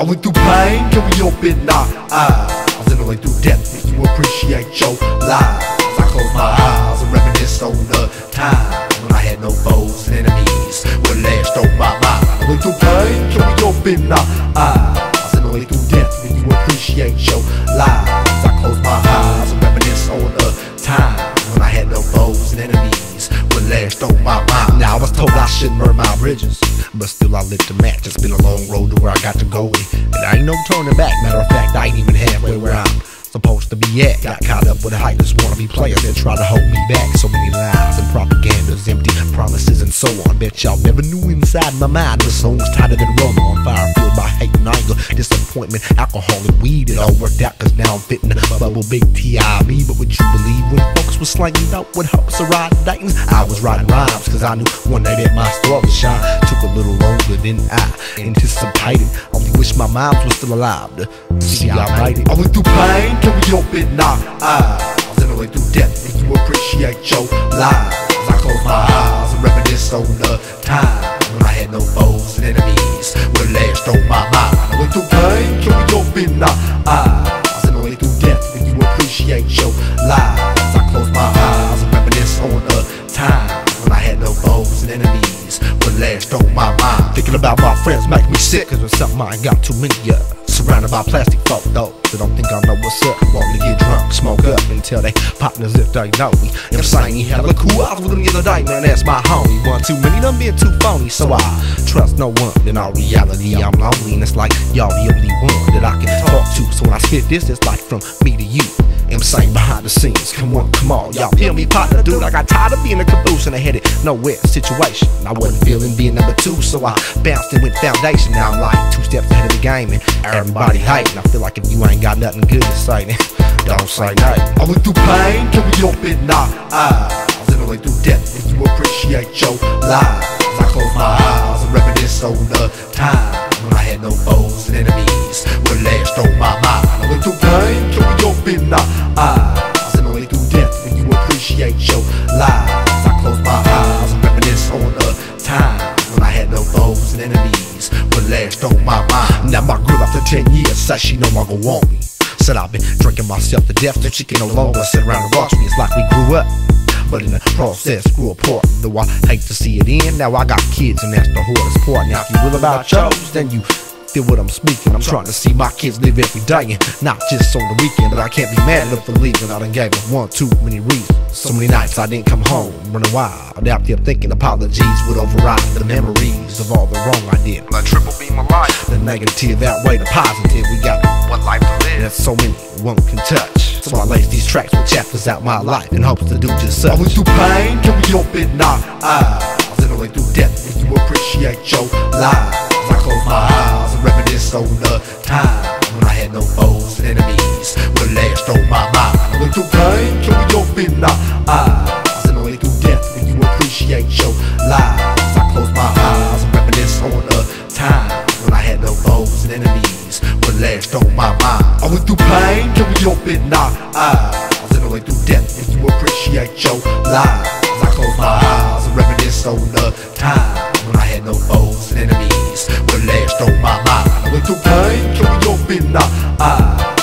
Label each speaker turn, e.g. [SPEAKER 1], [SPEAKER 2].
[SPEAKER 1] I went through pain, can we open our eyes? And the way through death, if you appreciate your lives. I close my eyes and reminisce on the time when I had no foes and enemies. What lashed on my mind. I went through pain, can we open our eyes? And the way through death, if you appreciate your lives. I close my eyes and reminisce on the time when I had no foes and enemies. What lashed on my mind. Told I shouldn't burn my bridges, but still I lit the match. It's been a long road to where I got to go, and I ain't no turning back. Matter of fact, I ain't even halfway where I'm supposed to be at. Got caught up with hypers, wannabe players that try to hold me back. So many lies and propagandas, empty promises and so on. Bet y'all never knew inside my mind the song's tighter than rum on fire, and anger, disappointment, alcohol and weed. It all worked out cause now I'm fitting the bubble big T.I.B. But would you believe when folks was slanging out with helps of riding Dayton's? I was writing rhymes cause I knew one day that my star would shine. Took a little longer than I anticipated. Only wish my mind was still alive to see I made it. Went through pain, can we open our eyes? And way through death, if you appreciate your lives. I close my eyes and reminisce on the On my mind. Ah, I went through pain, can we open our eyes? And way through death, if you appreciate your lives. I close my eyes and reminisce on the time when I had no foes and enemies. What lashed on my mind. Thinking about my friends make me sick, cause it's something I ain't got too many of. Surrounded by plastic folk though, that don't think I know what's up. Want to get drunk, smoke up, and tell they partners if they know me. I'm saying he hella cool. I with him the other day, man. That's my homie. One too many, done been too phony, so I trust no one. In all reality, I'm lonely, and it's like y'all the only one that I can talk to. So when I spit this, it's like from me to you. I'm saying behind the scenes, come on, come on, y'all feel me, partner, dude. I got tired of being a caboose in a headed nowhere situation. I wasn't feeling being number two, so I bounced and went foundation. Now I'm like two steps ahead of the game, and everybody hating. I feel like if you ain't got nothing good to say, then don't say. I went through pain, can we open our eyes? And the way through death, if you appreciate your lives. I close my eyes and reminisce on the time when I had no foes and enemies. What lashed on my mind. I went through pain, can we our eyes? And the way through death, if you appreciate your lives. I close my eyes and reminisce on the time when I had no foes and enemies. What lashed on my mind. Now my girl after 10 years says she no longer want me. Said I've been drinking myself to death, that she can no longer sit around and watch me. It's like we grew up. But in the process, grew apart. Though I hate to see it end, now I got kids, and that's the hardest part. Now, if you will about yours, then you feel what I'm speaking. I'm trying to see my kids live every day, and not just on the weekend. But I can't be mad at them for leaving. I done gave them one too many reasons. So many nights I didn't come home, running wild. Out there thinking apologies would override the memories of all the wrong I did.
[SPEAKER 2] Like triple beam of life.
[SPEAKER 1] The negative outweigh the positive. We got
[SPEAKER 2] What life
[SPEAKER 1] there's so many one can touch. So I lace these tracks with chapters out my life in hopes to do just such. Went through pain, can we open our eyes? And way through death, if you appreciate your lives. I close my eyes and reminisce on the time when I had no foes and enemies. Went through pain, can we open our eyes? And way through death, if you appreciate your lives. I close my eyes and reminisce on the time when I had no foes and enemies. What lashed on my mind. I went through pain, can we open our eyes?